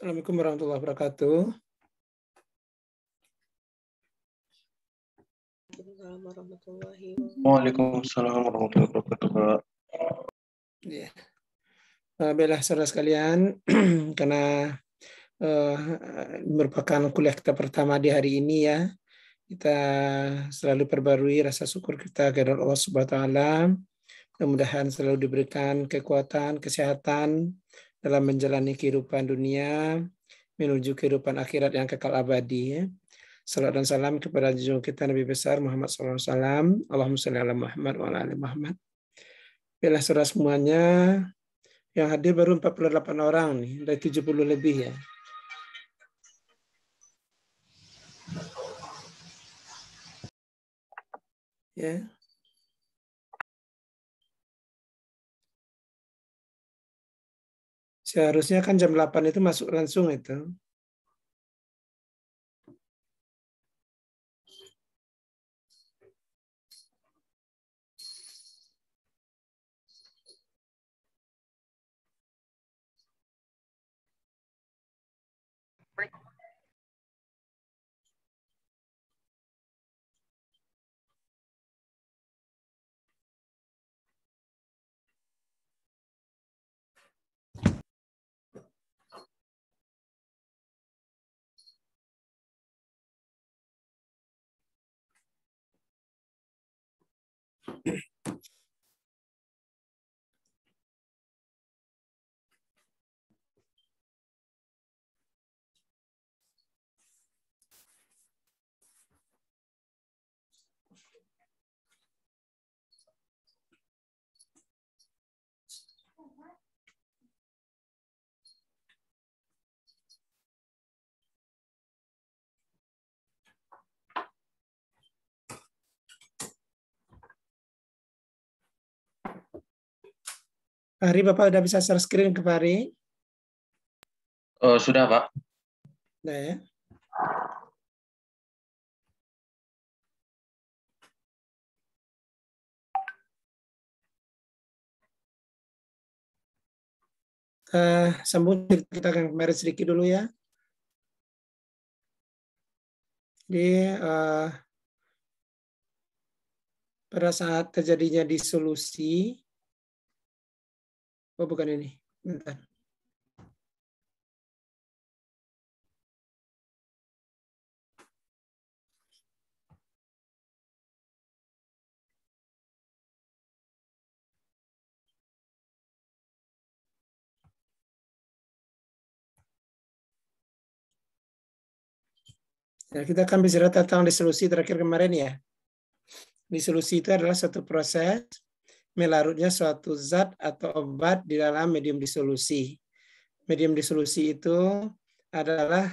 Assalamualaikum warahmatullahi wabarakatuh. Waalaikumsalam warahmatullahi wabarakatuh. Ya. Baiklah saudara sekalian, karena uh, merupakan kuliah kita pertama di hari ini ya, kita selalu perbarui rasa syukur kita kepada Allah Subhanahu wa taala. Mudah-mudahan selalu diberikan kekuatan, kesehatan dalam menjalani kehidupan dunia menuju kehidupan akhirat yang kekal abadi ya. Salam dan salam kepada junjungan kita Nabi besar Muhammad SAW. Allahumma salli ala Muhammad wa ala Muhammad. Bila saudara semuanya, yang hadir baru 48 orang nih, dari 70 lebih ya. Ya. Seharusnya kan jam 8 itu masuk langsung itu. Hari Bapak sudah bisa share screen ke Fahri? Oh, sudah, Pak. Nah, ya. Uh, sambung kita akan kemarin sedikit dulu ya. Jadi uh, pada saat terjadinya disolusi, oh bukan ini, bentar. Ya, kita akan bicara tentang disolusi terakhir kemarin ya. Disolusi itu adalah satu proses melarutnya suatu zat atau obat di dalam medium disolusi. Medium disolusi itu adalah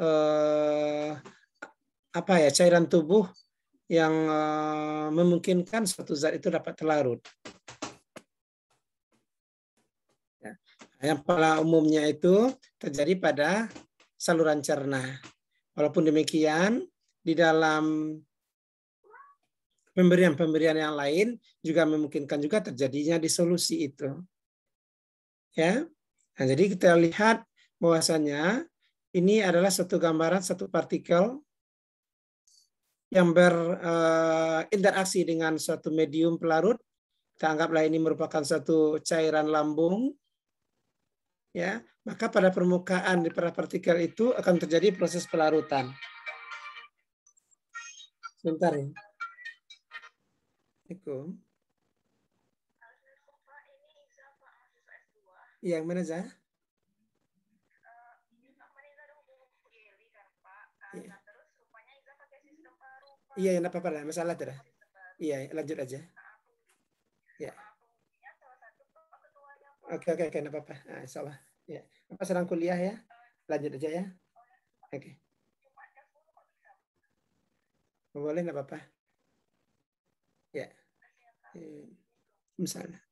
eh, apa ya cairan tubuh yang eh, memungkinkan suatu zat itu dapat terlarut. Ya. Yang pada umumnya itu terjadi pada saluran cerna. Walaupun demikian, di dalam pemberian-pemberian yang lain juga memungkinkan juga terjadinya disolusi itu. Ya. Nah, jadi kita lihat bahwasanya ini adalah satu gambaran satu partikel yang berinteraksi dengan suatu medium pelarut. Kita anggaplah ini merupakan satu cairan lambung ya maka pada permukaan di para partikel itu akan terjadi proses pelarutan. Sebentar ya. Assalamualaikum. Iya, yang mana Zah? Iya, iya, enggak apa-apa lah, masalah tidak. Iya, lanjut aja. Ya. Oke, oke, oke, enggak apa-apa. Nah, insya Allah. Ya, apa sedang kuliah ya? Lanjut aja ya. Oke. Boleh enggak apa-apa. Ya. Misalnya.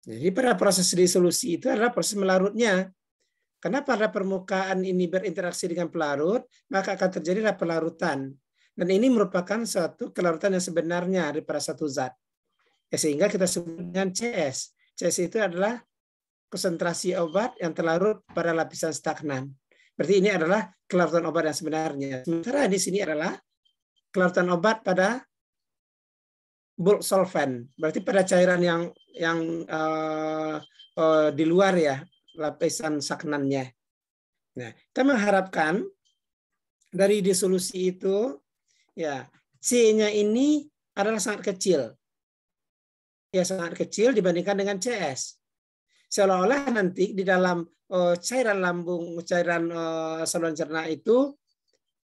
Jadi pada proses disolusi itu adalah proses melarutnya. Karena pada permukaan ini berinteraksi dengan pelarut, maka akan terjadilah pelarutan. Dan ini merupakan suatu kelarutan yang sebenarnya daripada satu zat. Ya, sehingga kita sebut dengan CS. CS itu adalah konsentrasi obat yang terlarut pada lapisan stagnan. Berarti ini adalah kelarutan obat yang sebenarnya. Sementara di sini adalah kelarutan obat pada bulk solvent. Berarti pada cairan yang yang uh, uh, di luar ya lapisan saknannya. Nah, kita mengharapkan dari disolusi itu ya C-nya ini adalah sangat kecil. Ya sangat kecil dibandingkan dengan CS. Seolah-olah nanti di dalam cairan lambung, cairan uh, saluran cerna itu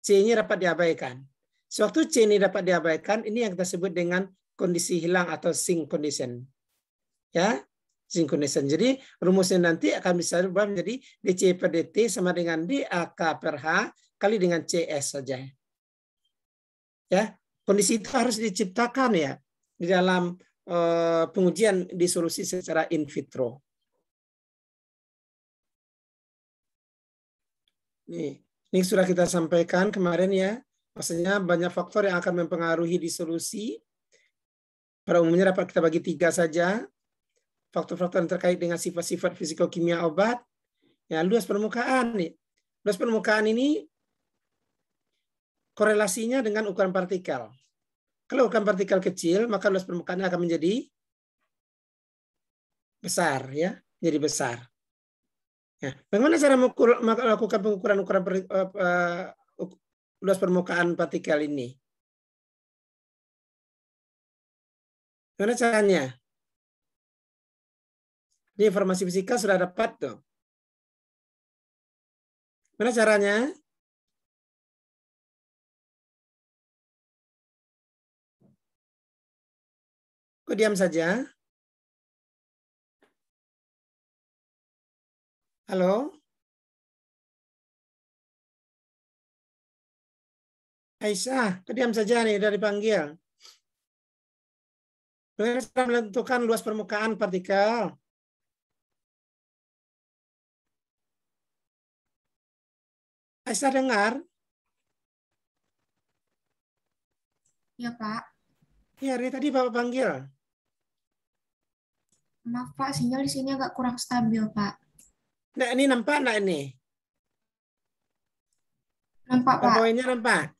C-nya dapat diabaikan. Sewaktu C ini dapat diabaikan, ini yang kita sebut dengan kondisi hilang atau sync condition. Ya, synchronization. Jadi rumusnya nanti akan bisa berubah menjadi DC per DT sama dengan DAK per H kali dengan CS saja. Ya, kondisi itu harus diciptakan ya di dalam uh, pengujian disolusi secara in vitro. Nih, ini sudah kita sampaikan kemarin ya. Maksudnya banyak faktor yang akan mempengaruhi disolusi. Pada umumnya dapat kita bagi tiga saja faktor-faktor yang terkait dengan sifat-sifat fisikokimia obat. Ya, luas permukaan nih. Luas permukaan ini korelasinya dengan ukuran partikel. Kalau ukuran partikel kecil, maka luas permukaannya akan menjadi besar ya, jadi besar. Ya, bagaimana cara melakukan pengukuran ukuran uh, luas permukaan partikel ini? Bagaimana caranya? Ini informasi fisika sudah dapat tuh. Mana caranya? Kok diam saja? Halo? Aisyah, kok diam saja nih, udah dipanggil. Bagaimana cara menentukan luas permukaan partikel? Aisyah dengar? Ya, Pak. Ya, dari tadi Bapak panggil. Maaf, Pak. Sinyal di sini agak kurang stabil, Pak. Nah, ini nampak enggak ini? Nampak, Pak. Poinnya nampak?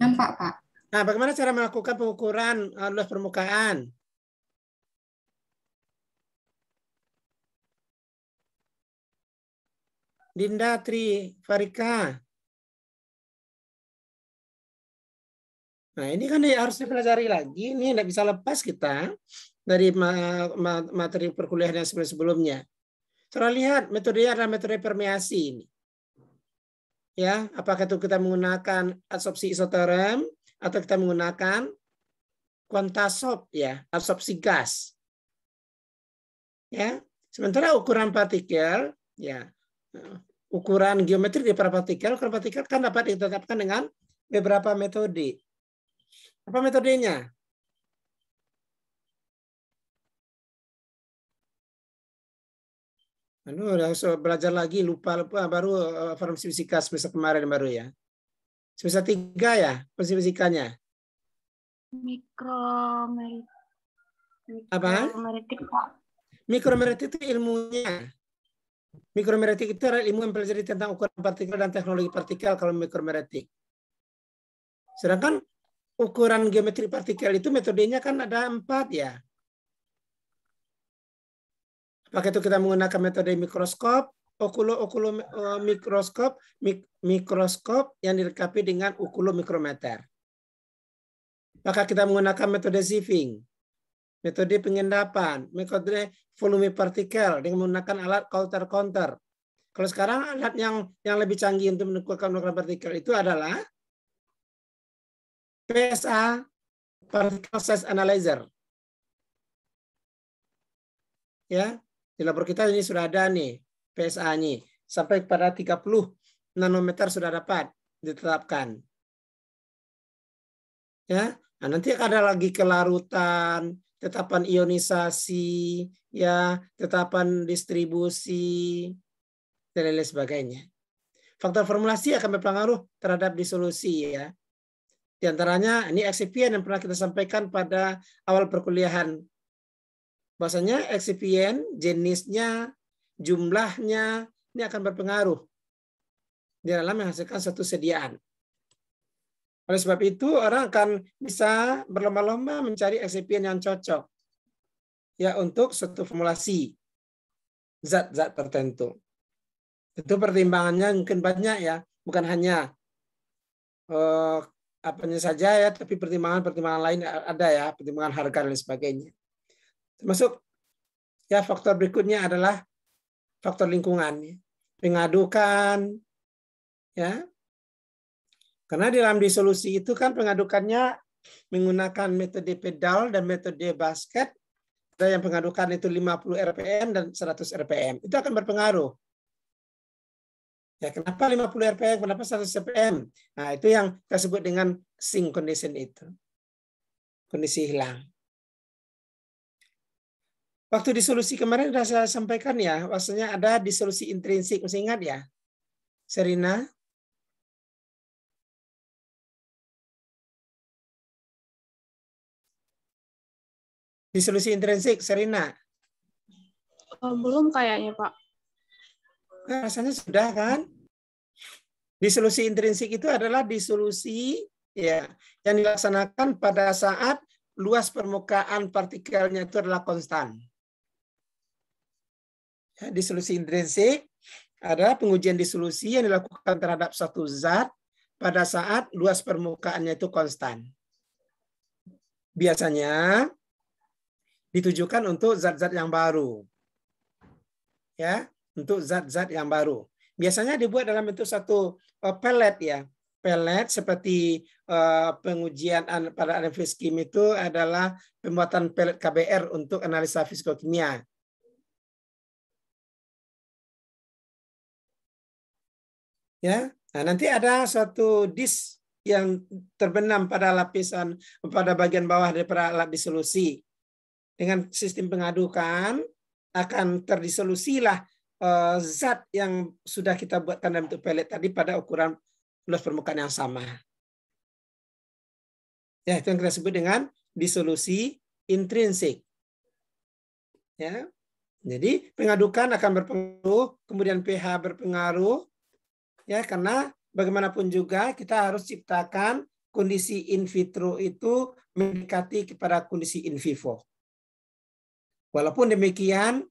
Nampak, Pak. Nah, bagaimana cara melakukan pengukuran uh, luas permukaan? Dinda Tri Farika. Nah, ini kan harus dipelajari lagi. Ini tidak bisa lepas kita dari materi perkuliahan yang sebelum-sebelumnya. Coba lihat metodenya adalah metode permeasi ini. Ya, apakah itu kita menggunakan absorpsi isoterm atau kita menggunakan kuantasop ya, absorpsi gas. Ya, sementara ukuran partikel ya ukuran geometri di para partikel, ukuran partikel kan dapat ditetapkan dengan beberapa metode. Apa metodenya? Aduh, udah belajar lagi, lupa lupa baru uh, farmasi fisika semester kemarin baru ya. Semester tiga ya, farmasi fisikanya. Mikromerit. Apa? Mikromeritik, Pak. Mikromeritik itu ilmunya. Mikromeritik itu adalah ilmu yang mempelajari tentang ukuran partikel dan teknologi partikel kalau mikromeritik. Sedangkan ukuran geometri partikel itu metodenya kan ada empat ya. Apakah itu kita menggunakan metode mikroskop, okulo okulo eh, mikroskop, mik, mikroskop yang dilengkapi dengan okulo mikrometer. Maka kita menggunakan metode sieving, metode pengendapan, metode volume partikel dengan menggunakan alat counter counter. Kalau sekarang alat yang yang lebih canggih untuk menentukan ukuran partikel itu adalah PSA particle size analyzer. Ya, di labor kita ini sudah ada nih PSA-nya. Sampai pada 30 nanometer sudah dapat ditetapkan. Ya, nah, nanti ada lagi kelarutan, tetapan ionisasi, ya, tetapan distribusi, dan lain sebagainya. Faktor formulasi akan berpengaruh terhadap disolusi ya. Di antaranya ini eksipien yang pernah kita sampaikan pada awal perkuliahan Bahasanya eksipien, jenisnya, jumlahnya, ini akan berpengaruh di dalam menghasilkan satu sediaan. Oleh sebab itu, orang akan bisa berlomba-lomba mencari eksipien yang cocok ya untuk satu formulasi zat-zat tertentu. Itu pertimbangannya mungkin banyak ya, bukan hanya eh, apanya saja ya, tapi pertimbangan-pertimbangan lain ada ya, pertimbangan harga dan sebagainya. Termasuk ya faktor berikutnya adalah faktor lingkungan, pengadukan, ya. Karena di dalam disolusi itu kan pengadukannya menggunakan metode pedal dan metode basket. Ada yang pengadukan itu 50 RPM dan 100 RPM. Itu akan berpengaruh. Ya, kenapa 50 RPM, kenapa 100 RPM? Nah, itu yang kita sebut dengan sync condition itu. Kondisi hilang. Waktu disolusi kemarin sudah saya sampaikan ya, maksudnya ada disolusi intrinsik, masih ingat ya? Serina? Disolusi intrinsik, Serina? Oh, belum kayaknya, Pak. Nah, rasanya sudah kan? Disolusi intrinsik itu adalah disolusi ya yang dilaksanakan pada saat luas permukaan partikelnya itu adalah konstan. Ya, disolusi intrinsik adalah pengujian disolusi yang dilakukan terhadap satu zat pada saat luas permukaannya itu konstan. Biasanya ditujukan untuk zat-zat yang baru. Ya, untuk zat-zat yang baru. Biasanya dibuat dalam bentuk satu uh, pelet ya. Pelet seperti uh, pengujian pada analisis kim itu adalah pembuatan pelet KBR untuk analisa fisikokimia. Ya, nah, nanti ada suatu disk yang terbenam pada lapisan pada bagian bawah daripada alat disolusi. Dengan sistem pengadukan akan terdisolusilah uh, zat yang sudah kita buatkan dalam bentuk pelet tadi pada ukuran luas permukaan yang sama. Ya, itu yang kita sebut dengan disolusi intrinsik. Ya. Jadi pengadukan akan berpengaruh, kemudian pH berpengaruh, ya karena bagaimanapun juga kita harus ciptakan kondisi in vitro itu mendekati kepada kondisi in vivo. Walaupun demikian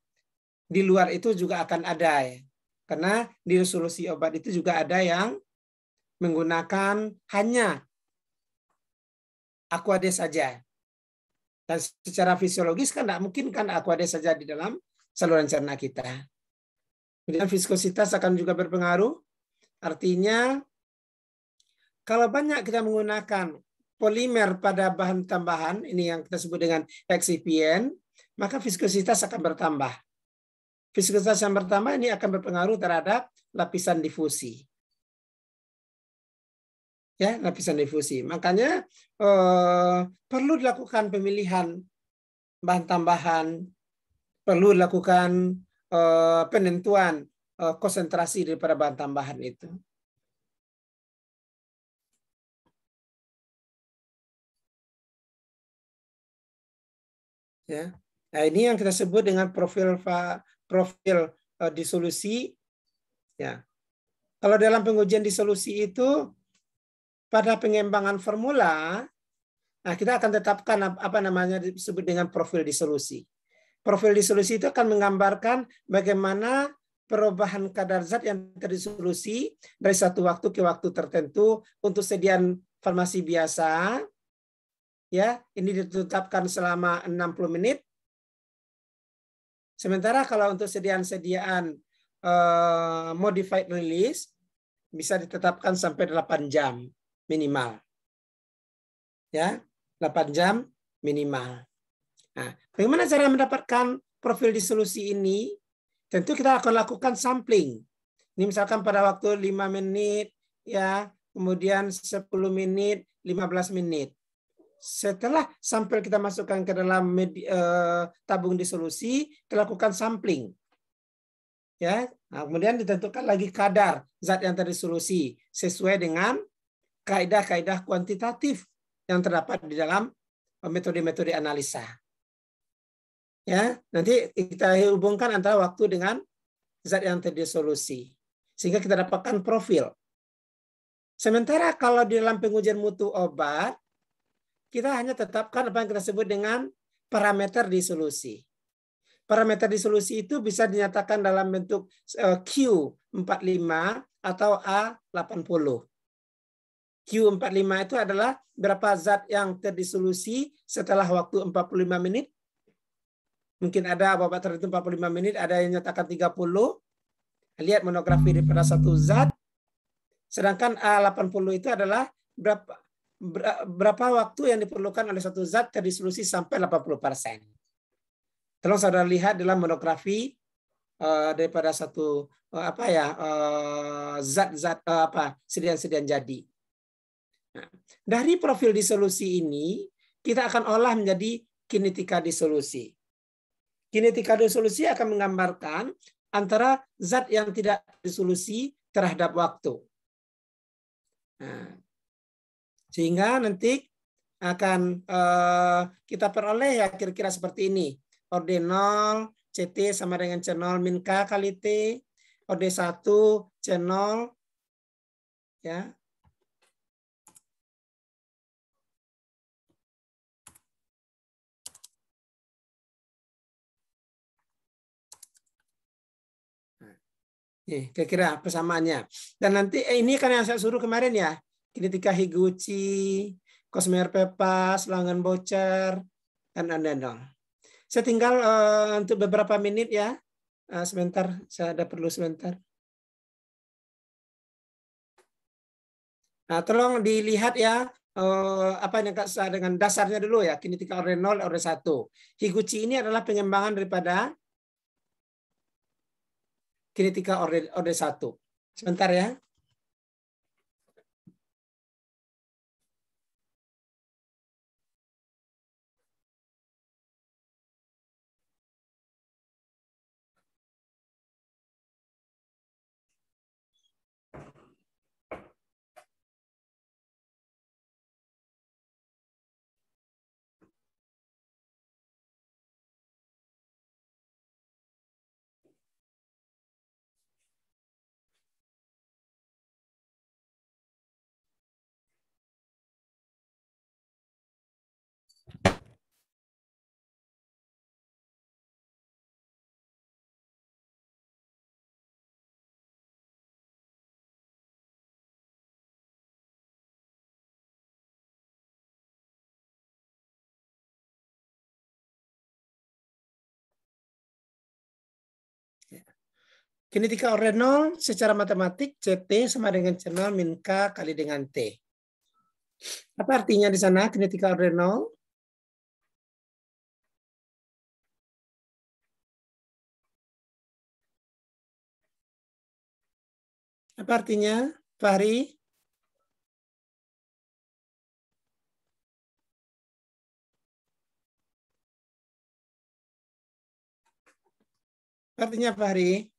di luar itu juga akan ada ya. Karena di resolusi obat itu juga ada yang menggunakan hanya aquades saja. Dan secara fisiologis kan tidak mungkin kan aquades saja di dalam saluran cerna kita. Kemudian viskositas akan juga berpengaruh Artinya kalau banyak kita menggunakan polimer pada bahan tambahan, ini yang kita sebut dengan excipient, maka viskositas akan bertambah. Viskositas yang bertambah ini akan berpengaruh terhadap lapisan difusi. Ya, lapisan difusi. Makanya eh, perlu dilakukan pemilihan bahan tambahan, perlu dilakukan eh, penentuan konsentrasi daripada bahan tambahan itu. Ya. Nah, ini yang kita sebut dengan profil profil uh, disolusi. Ya. Kalau dalam pengujian disolusi itu pada pengembangan formula, nah kita akan tetapkan apa namanya disebut dengan profil disolusi. Profil disolusi itu akan menggambarkan bagaimana perubahan kadar zat yang terdisolusi dari satu waktu ke waktu tertentu untuk sediaan farmasi biasa ya. Ini ditetapkan selama 60 menit. Sementara kalau untuk sediaan-sediaan uh, modified release bisa ditetapkan sampai 8 jam minimal. Ya 8 jam minimal. Nah bagaimana cara mendapatkan profil disolusi ini tentu kita akan lakukan sampling. Ini misalkan pada waktu 5 menit, ya, kemudian 10 menit, 15 menit. Setelah sampel kita masukkan ke dalam media, eh, tabung disolusi, kita lakukan sampling. Ya, nah, kemudian ditentukan lagi kadar zat yang terdisolusi sesuai dengan kaidah-kaidah kuantitatif yang terdapat di dalam metode-metode analisa. Ya, nanti kita hubungkan antara waktu dengan zat yang terdisolusi. Sehingga kita dapatkan profil. Sementara kalau di dalam pengujian mutu obat, kita hanya tetapkan apa yang kita sebut dengan parameter disolusi. Parameter disolusi itu bisa dinyatakan dalam bentuk eh, Q45 atau A80. Q45 itu adalah berapa zat yang terdisolusi setelah waktu 45 menit. Mungkin ada obat tertentu 45 menit, ada yang nyatakan 30. Lihat monografi daripada satu zat. Sedangkan A80 itu adalah berapa berapa waktu yang diperlukan oleh satu zat terdisolusi sampai 80 persen. Tolong saudara lihat dalam monografi uh, daripada satu uh, apa ya zat-zat uh, apa sedian-sedian jadi. Nah, dari profil disolusi ini kita akan olah menjadi kinetika disolusi. Kinetika disolusi akan menggambarkan antara zat yang tidak disolusi terhadap waktu. Nah, sehingga nanti akan uh, kita peroleh ya kira-kira seperti ini. Orde 0, CT sama dengan C0 min K kali T. Orde 1, C0. Ya, kira-kira persamaannya. Dan nanti eh, ini kan yang saya suruh kemarin ya. Kinetika Higuchi, Cosmer Pepas, Langan Bocor, dan dan dan. Saya tinggal uh, untuk beberapa menit ya. Uh, sebentar, saya ada perlu sebentar. Nah, tolong dilihat ya uh, apa yang dengan dasarnya dulu ya, kinetika orde 0, orde 1. Higuchi ini adalah pengembangan daripada kinetika orde, orde 1. Sebentar ya. Kinetika orde 0 secara matematik CT sama dengan C0 min K kali dengan T. Apa artinya di sana kinetika orde 0? Apa artinya, Fahri? Artinya Fahri?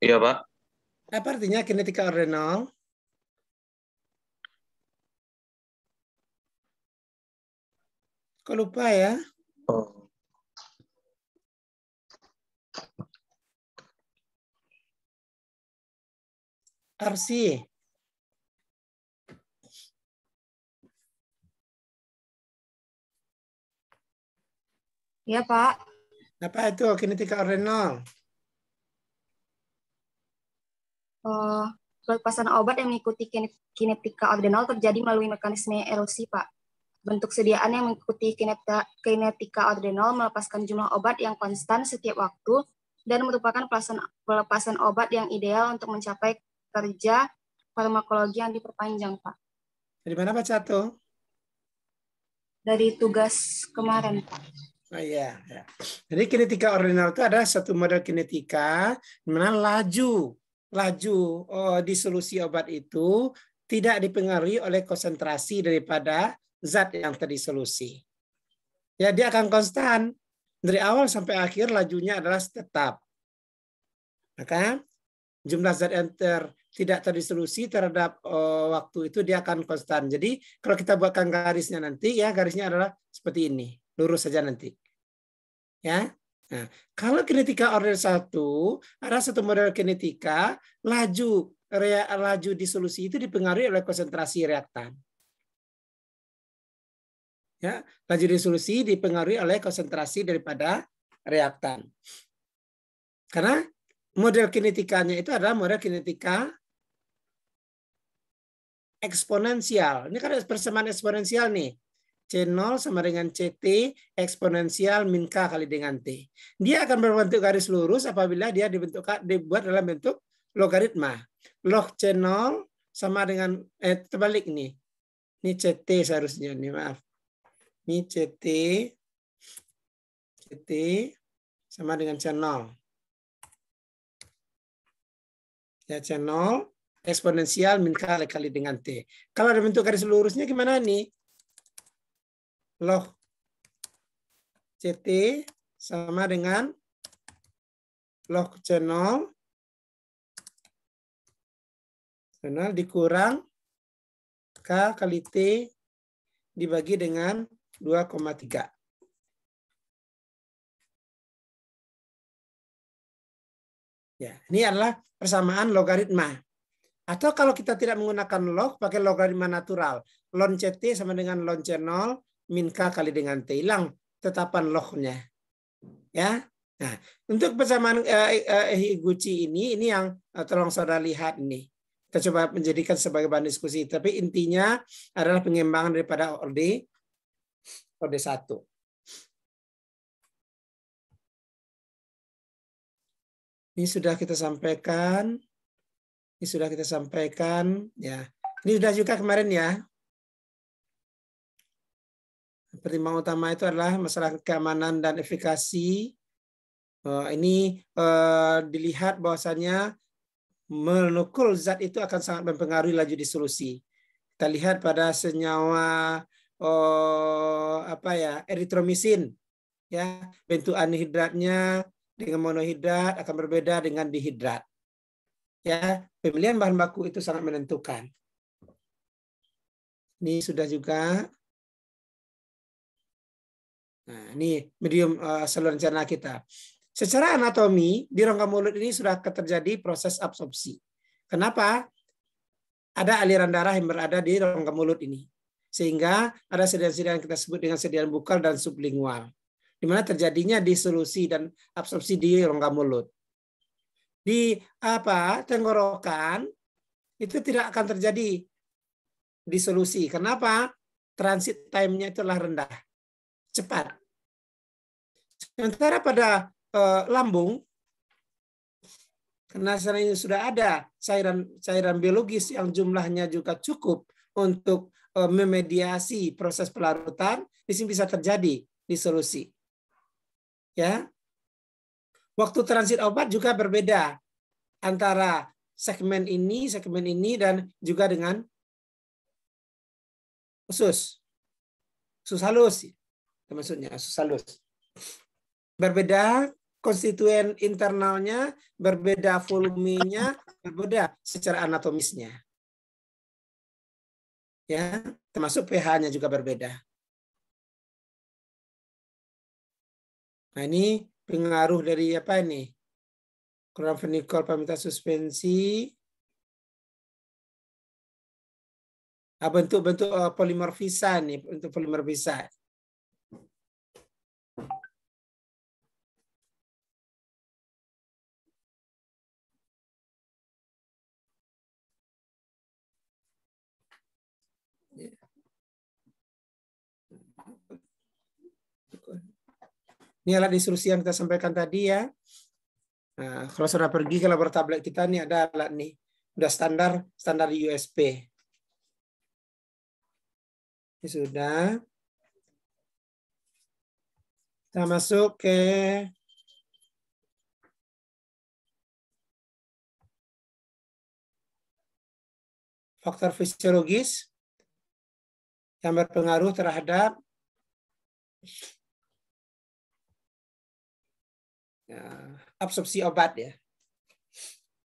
Iya, Pak. Apa artinya kinetika ordinal? Kok lupa ya? Oh. Arsi. Iya, Pak. Apa itu kinetika ordinal? Uh, pelepasan obat yang mengikuti kinetika ordinal terjadi melalui mekanisme erosi, Pak. Bentuk sediaan yang mengikuti kinetika, kinetika ordinal melepaskan jumlah obat yang konstan setiap waktu dan merupakan pelepasan, pelepasan obat yang ideal untuk mencapai kerja farmakologi yang diperpanjang, Pak. Dari mana Pak Cato? Dari tugas kemarin, Pak. Oh iya, ya. Jadi kinetika ordinal itu adalah satu model kinetika di mana laju laju oh, disolusi obat itu tidak dipengaruhi oleh konsentrasi daripada zat yang terdisolusi. Ya, dia akan konstan dari awal sampai akhir lajunya adalah tetap. Maka jumlah zat yang ter tidak terdisolusi terhadap uh, waktu itu dia akan konstan. Jadi kalau kita buatkan garisnya nanti ya garisnya adalah seperti ini, lurus saja nanti. Ya. Nah, kalau kinetika order satu ada satu model kinetika laju rea, laju disolusi itu dipengaruhi oleh konsentrasi reaktan. Ya, laju disolusi dipengaruhi oleh konsentrasi daripada reaktan. Karena model kinetikanya itu adalah model kinetika eksponensial. Ini kan persamaan eksponensial nih. C0 sama dengan CT eksponensial min K kali dengan T. Dia akan berbentuk garis lurus apabila dia dibentuk dibuat dalam bentuk logaritma. Log C0 sama dengan eh terbalik nih. Ini CT seharusnya nih, maaf. Ini CT CT sama dengan C0. Ya C0 eksponensial min kali kali dengan T. Kalau ada bentuk garis lurusnya gimana nih? Log CT sama dengan log C0 0 dikurang K kali T dibagi dengan 2,3. Ya, ini adalah persamaan logaritma. Atau kalau kita tidak menggunakan log, pakai logaritma natural. Ln CT sama dengan ln C0 min K kali dengan T. Hilang tetapan lognya. Ya. Nah, untuk persamaan uh, uh, Higuchi ini, ini yang uh, tolong saudara lihat ini. Kita coba menjadikan sebagai bahan diskusi. Tapi intinya adalah pengembangan daripada orde orde satu. Ini sudah kita sampaikan. Ini sudah kita sampaikan ya. Ini sudah juga kemarin ya. Pertimbangan utama itu adalah masalah keamanan dan efikasi. Uh, ini uh, dilihat bahwasanya menukul zat itu akan sangat mempengaruhi laju disolusi. Kita lihat pada senyawa uh, apa ya eritromisin ya bentuk anhidratnya dengan monohidrat akan berbeda dengan dihidrat ya pemilihan bahan baku itu sangat menentukan. Ini sudah juga. Nah, ini medium uh, saluran cerna kita. Secara anatomi di rongga mulut ini sudah terjadi proses absorpsi. Kenapa? Ada aliran darah yang berada di rongga mulut ini. Sehingga ada sedian-sedian yang kita sebut dengan sedian bukal dan sublingual. Di mana terjadinya disolusi dan absorpsi di rongga mulut di apa tenggorokan itu tidak akan terjadi disolusi. Kenapa? Transit time-nya itulah rendah, cepat. Sementara pada eh, lambung, karena ini sudah ada cairan cairan biologis yang jumlahnya juga cukup untuk eh, memediasi proses pelarutan, di sini bisa terjadi disolusi. Ya, Waktu transit obat juga berbeda antara segmen ini, segmen ini, dan juga dengan usus. Usus halus. Maksudnya usus halus. Berbeda konstituen internalnya, berbeda volumenya, berbeda secara anatomisnya. Ya, termasuk pH-nya juga berbeda. Nah, ini pengaruh dari apa ini? Chloramphenicol pamita suspensi. Ah, bentuk-bentuk uh, polimorfisa nih, untuk polimorfisa. Ini alat instruksi yang kita sampaikan tadi ya. Nah, kalau sudah pergi ke tablet kita nih ada alat nih. Udah standar standar USP. Ini sudah. Kita masuk ke faktor fisiologis yang berpengaruh terhadap absorpsi obat ya.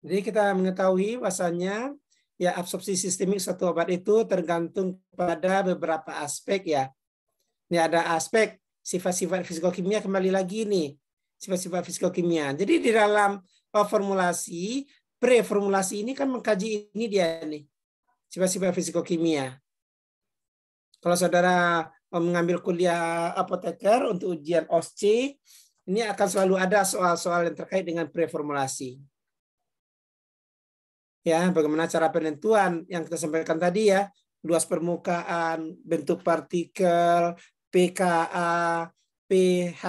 Jadi kita mengetahui bahasanya ya absorpsi sistemik satu obat itu tergantung pada beberapa aspek ya. Ini ada aspek sifat-sifat fisikokimia kembali lagi nih sifat-sifat fisikokimia. Jadi di dalam formulasi preformulasi ini kan mengkaji ini dia nih sifat-sifat fisikokimia. Kalau saudara mengambil kuliah apoteker untuk ujian OSCE, ini akan selalu ada soal-soal yang terkait dengan preformulasi. Ya, bagaimana cara penentuan yang kita sampaikan tadi ya, luas permukaan, bentuk partikel, pKa, pH,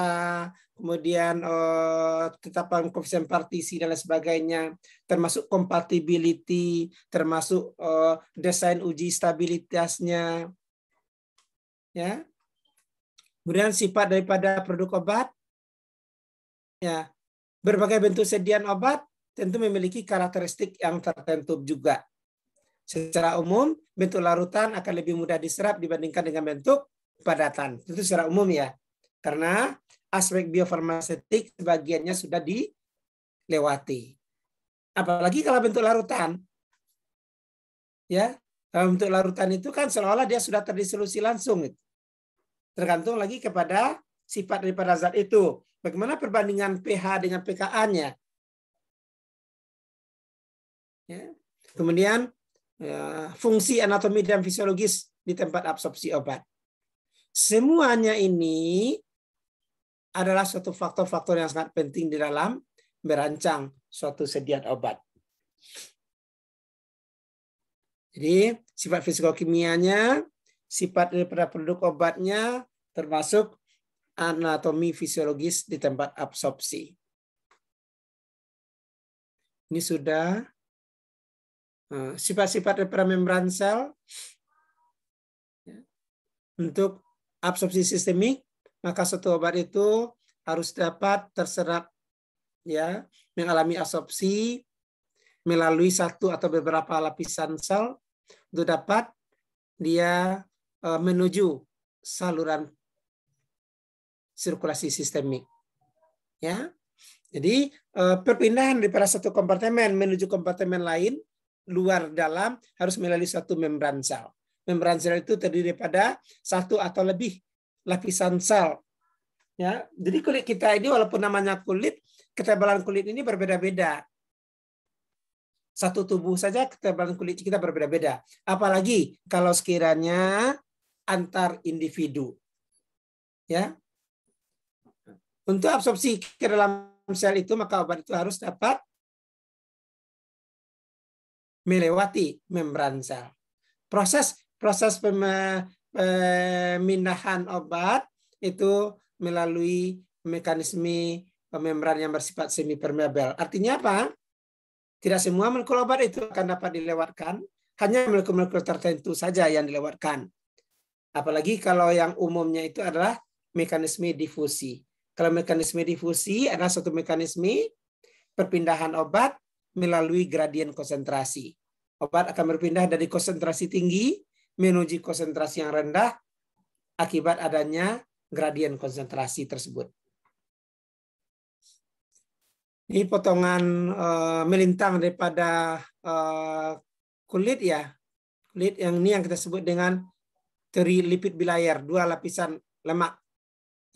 kemudian uh, tetapan koefisien partisi dan lain sebagainya, termasuk compatibility, termasuk uh, desain uji stabilitasnya, ya. Kemudian sifat daripada produk obat, ya, berbagai bentuk sediaan obat tentu memiliki karakteristik yang tertentu juga. Secara umum, bentuk larutan akan lebih mudah diserap dibandingkan dengan bentuk padatan. Itu secara umum ya. Karena aspek biofarmaseutik sebagiannya sudah dilewati. Apalagi kalau bentuk larutan. Ya, kalau bentuk larutan itu kan seolah-olah dia sudah terdisolusi langsung. Tergantung lagi kepada sifat daripada zat itu. Bagaimana perbandingan pH dengan pKa-nya. Ya. Kemudian ya, fungsi anatomi dan fisiologis di tempat absorpsi obat. Semuanya ini adalah suatu faktor-faktor yang sangat penting di dalam merancang suatu sediaan obat. Jadi sifat fisikokimianya, sifat daripada produk obatnya, termasuk anatomi fisiologis di tempat absorpsi. Ini sudah eh, sifat-sifat daripada membran sel ya, untuk absorpsi sistemik maka satu obat itu harus dapat terserap ya mengalami absorpsi melalui satu atau beberapa lapisan sel untuk dapat dia uh, menuju saluran sirkulasi sistemik ya jadi uh, perpindahan daripada satu kompartemen menuju kompartemen lain luar dalam harus melalui satu membran sel membran sel itu terdiri pada satu atau lebih lapisan sel. Ya, jadi kulit kita ini walaupun namanya kulit, ketebalan kulit ini berbeda-beda. Satu tubuh saja ketebalan kulit kita berbeda-beda. Apalagi kalau sekiranya antar individu. Ya. Untuk absorpsi ke dalam sel itu maka obat itu harus dapat melewati membran sel. Proses proses pemindahan obat itu melalui mekanisme membran yang bersifat semi permeabel. Artinya apa? Tidak semua molekul obat itu akan dapat dilewatkan, hanya molekul-molekul tertentu saja yang dilewatkan. Apalagi kalau yang umumnya itu adalah mekanisme difusi. Kalau mekanisme difusi adalah suatu mekanisme perpindahan obat melalui gradien konsentrasi. Obat akan berpindah dari konsentrasi tinggi menuju konsentrasi yang rendah akibat adanya gradien konsentrasi tersebut. Ini potongan uh, melintang daripada uh, kulit ya. Kulit yang ini yang kita sebut dengan teori lipid bilayer, dua lapisan lemak.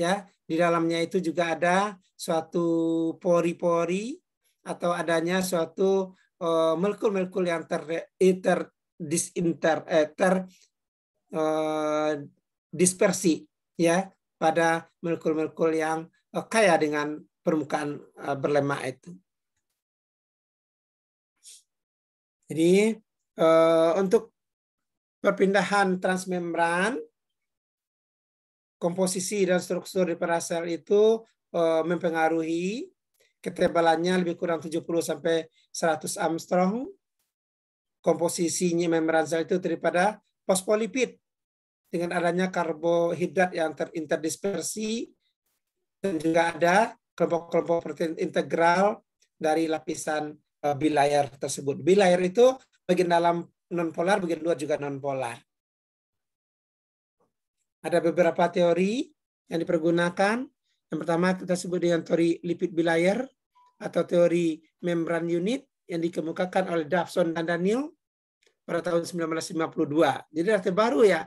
Ya, di dalamnya itu juga ada suatu pori-pori atau adanya suatu uh, molekul-molekul yang ter, ter disinter eh, ter uh, dispersi ya pada molekul-molekul yang uh, kaya dengan permukaan uh, berlemak itu. Jadi uh, untuk perpindahan transmembran komposisi dan struktur di sel itu uh, mempengaruhi ketebalannya lebih kurang 70 sampai 100 Armstrong komposisinya membran sel itu daripada fosfolipid dengan adanya karbohidrat yang terinterdispersi dan juga ada kelompok-kelompok protein integral dari lapisan uh, bilayer tersebut. Bilayer itu bagian dalam nonpolar, bagian luar juga nonpolar. Ada beberapa teori yang dipergunakan. Yang pertama kita sebut dengan teori lipid bilayer atau teori membran unit yang dikemukakan oleh Dawson dan Daniel pada tahun 1952. Jadi arti baru ya,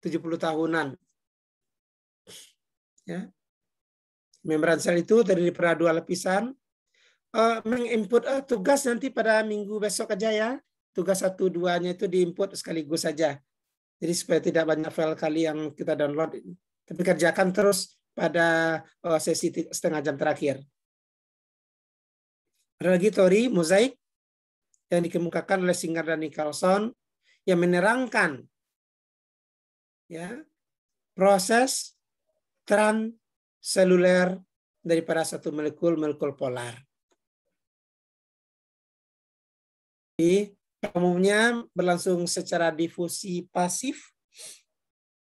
70 tahunan. Ya. Membran sel itu terdiri pada dua lapisan. Uh, menginput uh, tugas nanti pada minggu besok aja ya. Tugas satu duanya itu diinput sekaligus saja. Jadi supaya tidak banyak file kali yang kita download. Tapi kerjakan terus pada uh, sesi setengah jam terakhir. Ada lagi teori mozaik yang dikemukakan oleh Singer dan Nicholson yang menerangkan ya proses transseluler daripada satu molekul molekul polar. Umumnya berlangsung secara difusi pasif.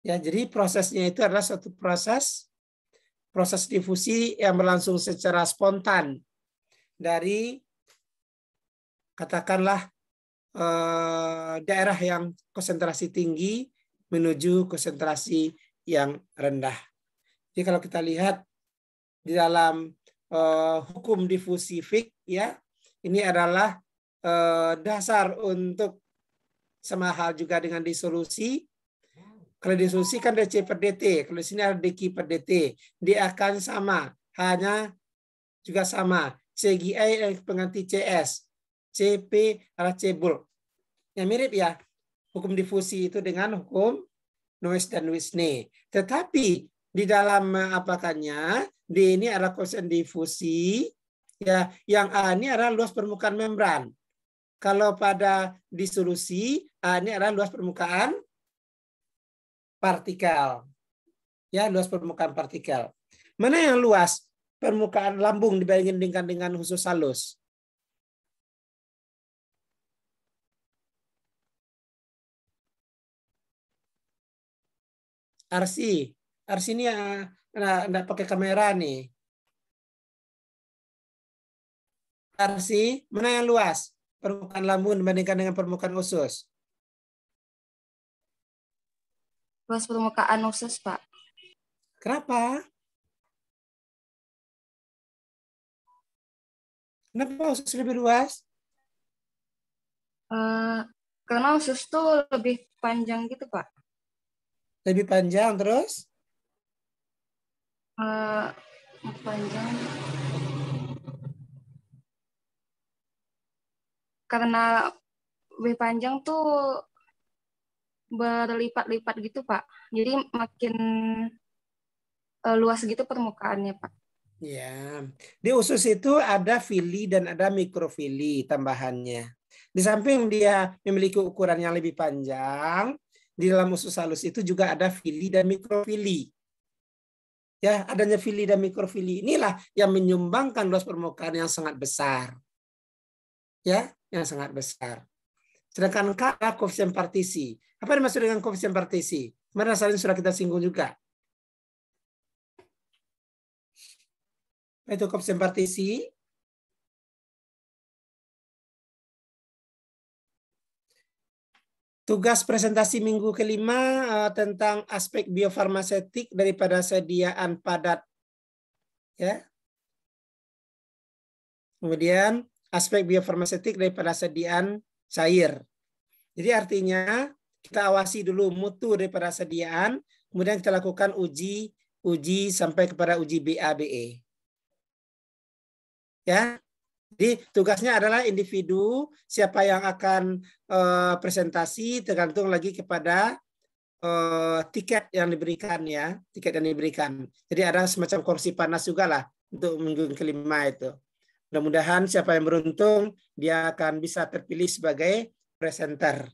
Ya, jadi prosesnya itu adalah satu proses proses difusi yang berlangsung secara spontan dari katakanlah eh, daerah yang konsentrasi tinggi menuju konsentrasi yang rendah. Jadi kalau kita lihat di dalam uh, hukum difusi Fick ya, ini adalah dasar untuk sama hal juga dengan disolusi. Kalau disolusi kan DC per DT, kalau di sini ada DQ per DT, dia akan sama, hanya juga sama. CGI pengganti CS. CP adalah cebul. Yang mirip ya. Hukum difusi itu dengan hukum Noyes dan Wisney. Tetapi di dalam apakannya, D ini adalah kosen difusi, ya, yang A ini adalah luas permukaan membran. Kalau pada disolusi, A ini adalah luas permukaan partikel. Ya, luas permukaan partikel. Mana yang luas? permukaan lambung dibandingkan dengan khusus halus? Arsi, Arsi ini enggak pakai kamera nih. Arsi, mana yang luas? Permukaan lambung dibandingkan dengan permukaan usus? Luas permukaan usus, Pak. Kenapa? Kenapa usus lebih luas? Uh, karena usus tuh lebih panjang gitu, Pak. Lebih panjang terus? Uh, panjang. Karena lebih panjang tuh berlipat-lipat gitu, Pak. Jadi makin uh, luas gitu permukaannya, Pak. Ya, di usus itu ada fili dan ada mikrofili tambahannya. Di samping dia memiliki ukuran yang lebih panjang, di dalam usus halus itu juga ada fili dan mikrofili. Ya, adanya fili dan mikrofili inilah yang menyumbangkan luas permukaan yang sangat besar. Ya, yang sangat besar. Sedangkan K adalah koefisien partisi. Apa yang dimaksud dengan koefisien partisi? Mana saling sudah kita singgung juga. itu koefisien partisi. Tugas presentasi minggu kelima uh, tentang aspek biofarmasetik daripada sediaan padat. Ya. Kemudian aspek biofarmasetik daripada sediaan cair. Jadi artinya kita awasi dulu mutu daripada sediaan, kemudian kita lakukan uji uji sampai kepada uji BABE ya. Jadi tugasnya adalah individu siapa yang akan uh, presentasi tergantung lagi kepada uh, tiket yang diberikan ya, tiket yang diberikan. Jadi ada semacam kursi panas juga lah untuk minggu kelima itu. Mudah-mudahan siapa yang beruntung dia akan bisa terpilih sebagai presenter.